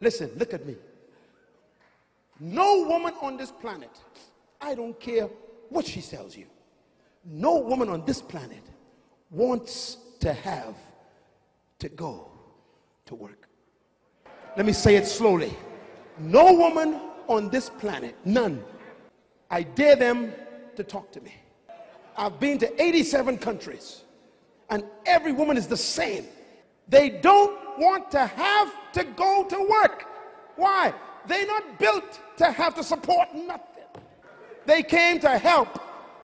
Listen, look at me. No woman on this planet, I don't care what she tells you, no woman on this planet wants to have to go to work. Let me say it slowly. No woman on this planet, none, I dare them to talk to me. I've been to 87 countries, and every woman is the same. They don't want to have to go to work. Why? They're not built to have to support nothing. They came to help